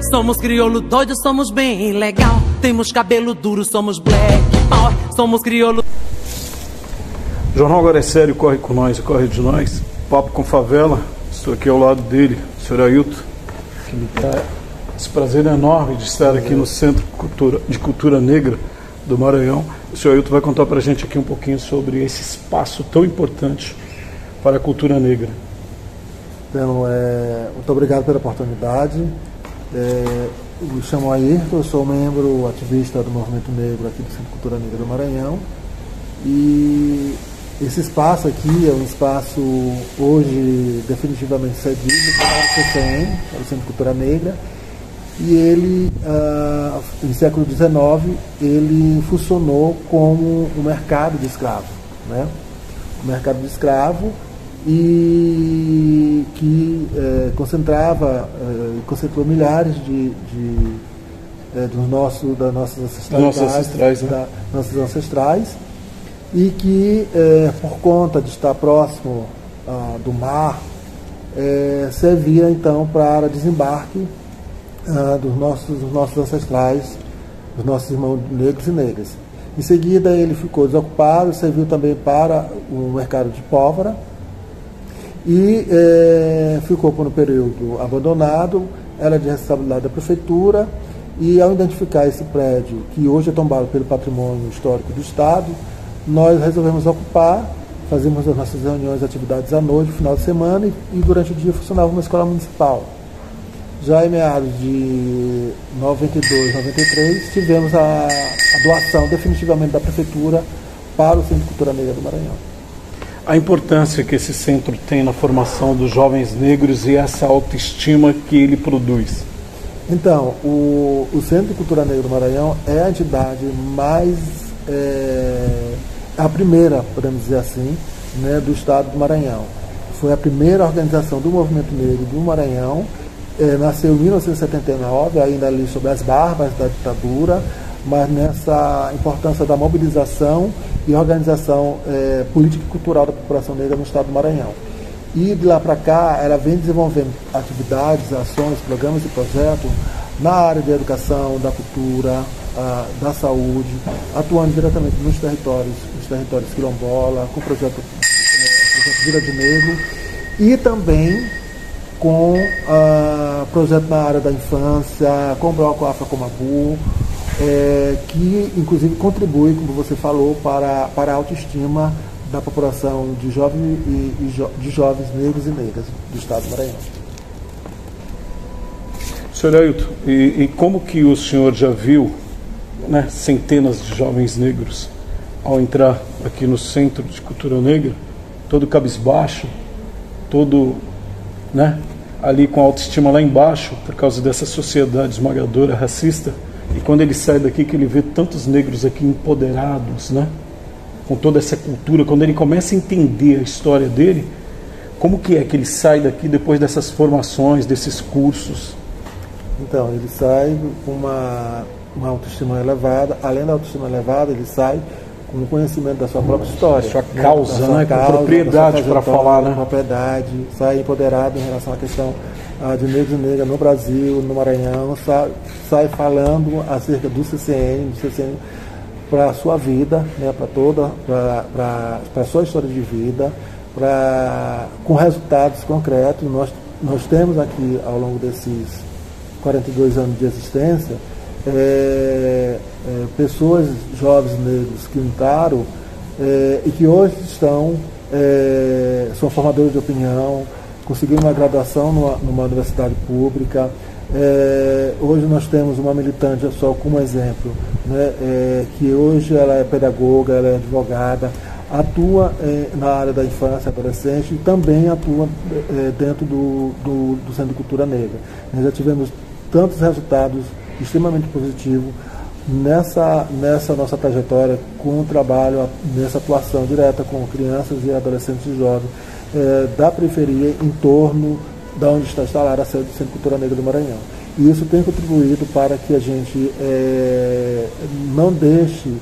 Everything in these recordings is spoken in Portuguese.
Somos crioulo doido, somos bem legal. Temos cabelo duro, somos black power. Somos crioulo. O Jornal Agora é Sério corre com nós, corre de nós. Papo com Favela. Estou aqui ao lado dele, o senhor Ailton, que me dá esse prazer enorme de estar aqui no Centro de Cultura Negra do Maranhão. O senhor Ailton vai contar para a gente aqui um pouquinho sobre esse espaço tão importante para a cultura negra. Então, é, muito obrigado pela oportunidade. É, me chamo Ayrton, sou membro ativista do Movimento Negro aqui do Centro Cultura Negra do Maranhão. E esse espaço aqui é um espaço hoje definitivamente cedido para o CCN, para o Centro Cultura Negra, e ele, ah, no século XIX, ele funcionou como um mercado de escravo, né? Um mercado de escravo e que eh, concentrava, eh, concentrou milhares de, de eh, dos nossos, das nossas ancestrais, nossas ancestrais, né? da, nossos ancestrais e que, por conta de estar próximo ah, do mar, servia então para desembarque ah, dos, nossos, dos nossos ancestrais, dos nossos irmãos negros e negras. Em seguida, ele ficou desocupado, serviu também para o mercado de pólvora e eh, ficou por um período abandonado, era de responsabilidade da prefeitura e ao identificar esse prédio, que hoje é tombado pelo patrimônio histórico do Estado, nós resolvemos ocupar, fazíamos as nossas reuniões, atividades à noite, no final de semana, e, e durante o dia funcionava uma escola municipal. Já em meados de 92, 93, tivemos a, a doação definitivamente da prefeitura para o Centro de Cultura Negra do Maranhão. A importância que esse centro tem na formação dos jovens negros e essa autoestima que ele produz. Então, o, o Centro de Cultura Negra do Maranhão é a entidade mais é, a primeira, podemos dizer assim, né, do estado do Maranhão. Foi a primeira organização do movimento negro do Maranhão. É, nasceu em 1979, ainda ali sob as barbas da ditadura, mas nessa importância da mobilização e organização é, política e cultural da população negra no estado do Maranhão. E de lá para cá, ela vem desenvolvendo atividades, ações, programas e projetos na área da educação, da cultura, a, da saúde, atuando diretamente nos territórios, nos territórios quilombola, com o projeto, é, projeto Vila de Negro e também com uh, projeto na área da infância, com o Bloco Afro Comabu, é, que inclusive contribui, como você falou, para, para a autoestima da população de jovens, e, e jo, de jovens negros e negras do estado do Maranhão. Senhor Ailton, e, e como que o senhor já viu né, centenas de jovens negros ao entrar aqui no Centro de Cultura Negra, todo cabisbaixo, todo né, ali com a autoestima lá embaixo, por causa dessa sociedade esmagadora, racista, e quando ele sai daqui, que ele vê tantos negros aqui empoderados, né, com toda essa cultura, quando ele começa a entender a história dele, como que é que ele sai daqui depois dessas formações, desses cursos? Então, ele sai com uma uma autoestima elevada, além da autoestima elevada, ele sai com o conhecimento da sua própria história. Sua causa, né? Sua né? Causa, com propriedade para falar, né? Propriedade, sai empoderado em relação à questão de negros e negras no Brasil, no Maranhão, sai, falando acerca do CCN, do CCN para a sua vida, né, para toda, para a sua história de vida, pra, com resultados concretos. Nós, nós temos aqui, ao longo desses 42 anos de existência, é, é, pessoas jovens negros que entraram é, e que hoje estão, é, são formadores de opinião, conseguiram uma graduação numa, numa universidade pública. É, hoje nós temos uma militante só como exemplo, né, é, que hoje ela é pedagoga, ela é advogada, atua na área da infância e adolescente e também atua dentro do, do, do Centro de Cultura Negra. Nós já tivemos tantos resultados extremamente positivo nessa, nessa nossa trajetória com o trabalho, nessa atuação direta com crianças e adolescentes e jovens é, da periferia em torno da onde está instalada a sede do Centro Cultura Negra do Maranhão. E isso tem contribuído para que a gente é, não deixe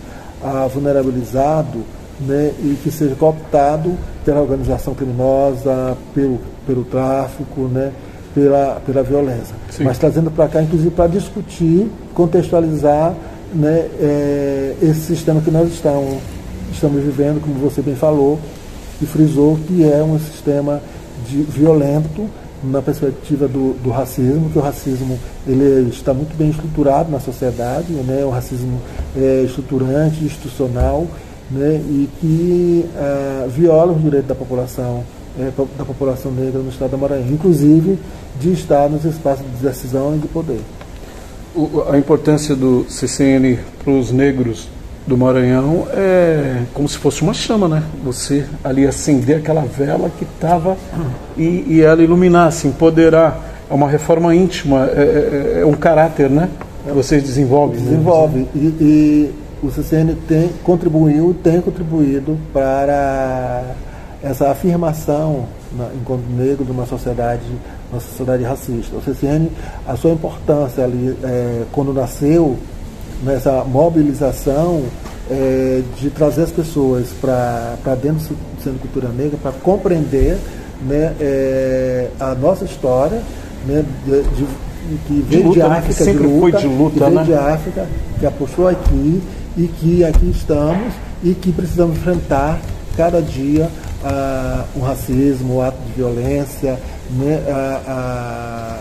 a vulnerabilizado né, e que seja cooptado pela organização criminosa, pelo, pelo tráfico, né, pela, pela violência. Sim. Mas trazendo para cá, inclusive, para discutir, contextualizar né, é, esse sistema que nós estamos, estamos vivendo, como você bem falou e frisou, que é um sistema de, violento na perspectiva do, do, racismo, que o racismo ele está muito bem estruturado na sociedade, né, o racismo é estruturante, institucional, né, e que ah, viola os direitos da população, é, da população negra no estado do Maranhão, inclusive de estar nos espaços de decisão e de poder. O, a importância do CCN para os negros do Maranhão é como se fosse uma chama, né? Você ali acender aquela vela que estava e, e, ela iluminar, se empoderar. É uma reforma íntima, é, é, é um caráter, né? Que. Né? Desenvolve. Né? E, e, o CCN tem contribuiu, tem contribuído para essa afirmação na, enquanto negro de uma sociedade, uma sociedade racista. O CCN, a sua importância ali, é, quando nasceu, nessa mobilização é, de trazer as pessoas para dentro do Centro Cultura Negra para compreender né, é, a nossa história, né, de, de, que veio de, luta, de né, África, né? de luta, foi de luta, que veio né? de África, que apostou aqui e que aqui estamos e que precisamos enfrentar cada dia um racismo, um ato de violência, né,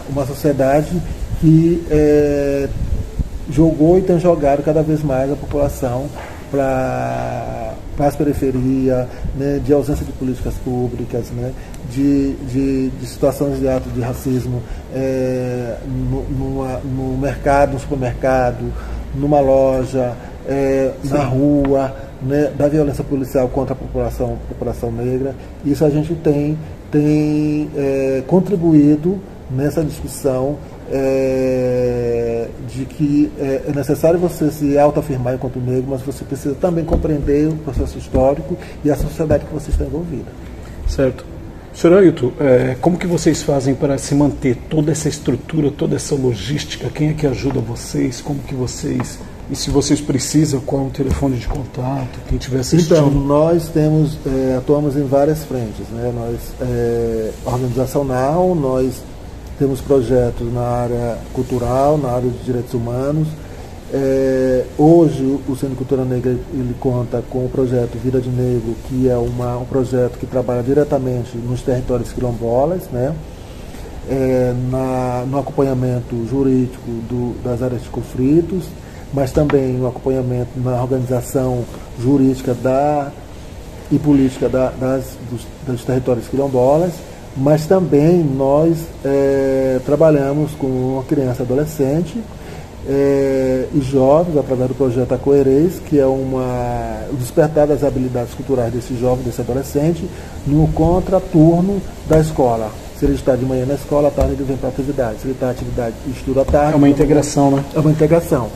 uma sociedade que é, jogou e tem jogado cada vez mais a população para as periferias, né, de ausência de políticas públicas, né, de, de, de situações de ato de racismo é, no, numa, no mercado, no supermercado, numa loja, é, na rua, né, da violência policial contra a população, população negra. Isso a gente tem, tem é, contribuído nessa discussão é, de que é, é, necessário você se autoafirmar enquanto negro, mas você precisa também compreender o processo histórico e a sociedade que você está envolvida. Certo. Senhor Ailton, é, como que vocês fazem para se manter toda essa estrutura, toda essa logística? Quem é que ajuda vocês? Como que vocês... E se vocês precisam, qual é o telefone de contato? Quem tiver assistindo? Então, nós temos, é, atuamos em várias frentes. Né? Nós, é, organizacional, nós temos projetos na área cultural, na área de direitos humanos. É, hoje o Centro Cultura Negra ele conta com o projeto Vida de Negro, que é uma, um projeto que trabalha diretamente nos territórios quilombolas, né? É, na, no acompanhamento jurídico do, das áreas de conflitos, mas também no acompanhamento na organização jurídica da, e política da, das, dos, dos territórios quilombolas mas também nós é, trabalhamos com criança e adolescente é, e jovens através do projeto A Coerês, que é uma, o despertar das habilidades culturais desse jovem, desse adolescente, no contraturno da escola. Se ele está de manhã na escola, à tarde ele vem para a atividade. Se ele está na atividade, estuda à tarde. É uma integração, né? É uma integração.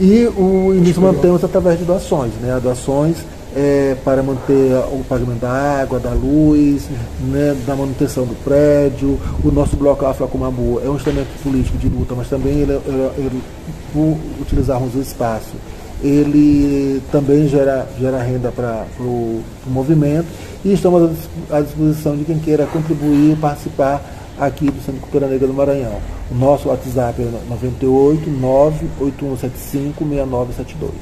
E o, nós mantemos através de doações, né? Doações é, para manter o pagamento da água, da luz, né, da manutenção do prédio. O nosso bloco Afla Comabu é um instrumento político de luta, mas também ele, ele, ele por utilizarmos o espaço, ele também gera, gera renda para o movimento e estamos à disposição de quem queira contribuir participar aqui do Centro Cultura Negra do Maranhão. O nosso WhatsApp é 98 98175 6972.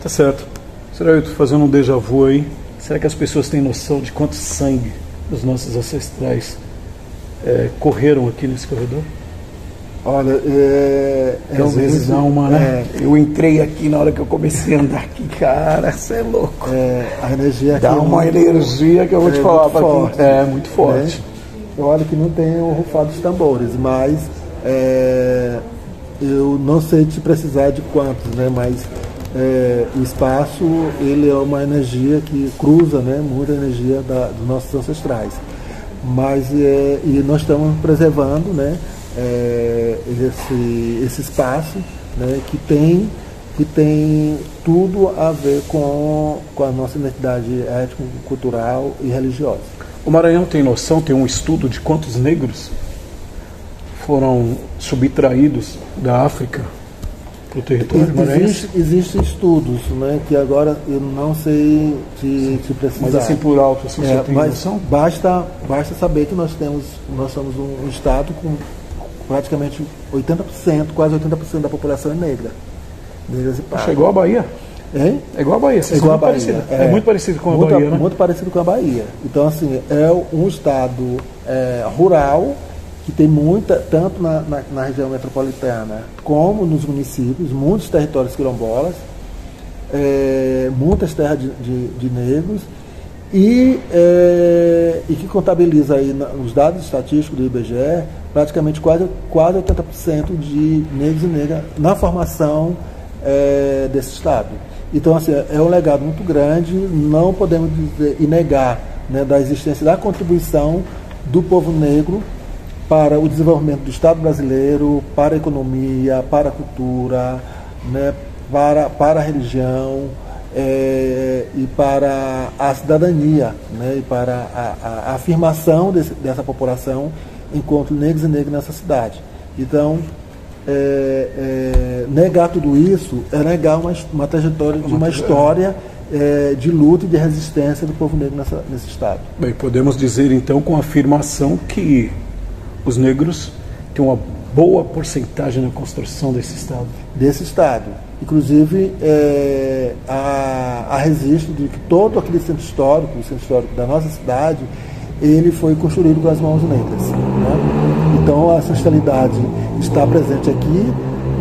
Tá certo. Será eu fazendo um déjà vu aí? Será que as pessoas têm noção de quanto sangue dos nossos ancestrais é, correram aqui nesse corredor? Olha, é, é às vezes dá uma, né? É, eu entrei aqui na hora que eu comecei a andar aqui, cara, você é louco. É, a energia aqui dá uma energia que eu vou te é falar muito forte, é muito forte. Né? Olha que não tem o rufado dos tambores, mas é, eu não sei te precisar de quantos, né? Mas é, o espaço ele é uma energia que cruza né, muita energia da, dos nossos ancestrais. Mas é, e nós estamos preservando né, é, esse, esse espaço né, que, tem, que tem tudo a ver com, com a nossa identidade étnico, cultural e religiosa. O Maranhão tem noção, tem um estudo de quantos negros foram subtraídos da África para o território maranhense? Existe, Existem estudos, né, que agora eu não sei te, te precisar. Mas assim por alto, assim, É, você tem mas noção? basta, basta saber que nós temos, nós somos um, um estado com praticamente 80%, quase 80% da população é negra. Pardas. Chegou a Bahia. Hein? É igual a Bahia. vocês É igual a Bahia. parecidos. É. muito parecido com a muito, Bahia, né? Muito parecido com a Bahia. Então, assim, é um estado é, rural que tem muita, tanto na, na, na região metropolitana como nos municípios, muitos territórios quilombolas, é, muitas terras de, de, de negros e, é, e que contabiliza aí os dados estatísticos do IBGE praticamente quase, quase 80% de negros e negras na formação é, desse Estado. Então, assim, é um legado muito grande, não podemos dizer e negar né, da existência da contribuição do povo negro para o desenvolvimento do Estado brasileiro, para a economia, para a cultura, né, para, para a religião eh, e para a cidadania, né, e para a, a- a afirmação desse- dessa população enquanto negros e negras nessa cidade. Então, eh, eh, negar tudo isso é negar uma, uma trajetória de uma história eh, de luta e de resistência do povo negro nessa- nesse Estado. Bem, podemos dizer então com afirmação que os negros têm uma boa porcentagem na construção desse Estado. desse Estado. Inclusive, é, há, há registro de que todo aquele centro histórico, o centro histórico da nossa cidade, ele foi construído com as mãos negras. né? Então, a ancestralidade está presente aqui,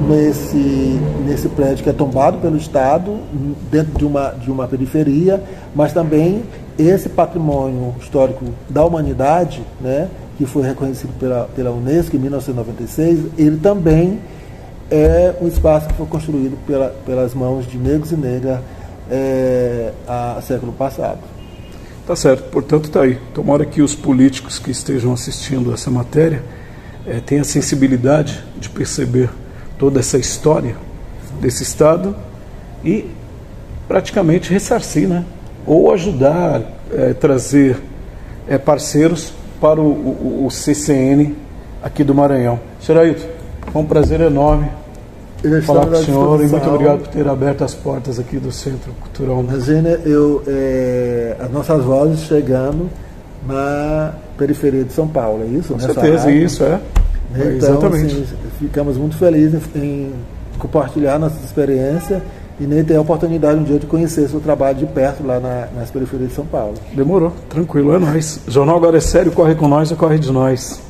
nesse, nesse prédio que é tombado pelo Estado, dentro de uma, de uma periferia, mas também esse patrimônio histórico da humanidade, né, que foi reconhecido pela, pela Unesco em 1996, ele também é um espaço que foi construído pela, pelas mãos de negros e negras é, há século passado. Tá certo, portanto está aí. Tomara que os políticos que estejam assistindo essa matéria eh, tenham a sensibilidade de perceber toda essa história desse Estado e praticamente ressarcir, né? Ou ajudar, eh, trazer eh, parceiros para o, o- o CCN aqui do Maranhão. Senhor Ailton, foi um prazer enorme Eu falar com o senhor e muito obrigado por ter aberto as portas aqui do Centro Cultural. Regina, eu, é, as nossas vozes chegando na periferia de São Paulo, é isso? Com certeza, rádio. isso é. Então, Exatamente. assim, ficamos muito felizes em compartilhar nossa experiência e nem ter a oportunidade um dia de conhecer seu trabalho de perto lá na, nas periferias de São Paulo. Demorou, tranquilo, é nóis. Jornal Agora é Sério, corre com nós e corre de nós.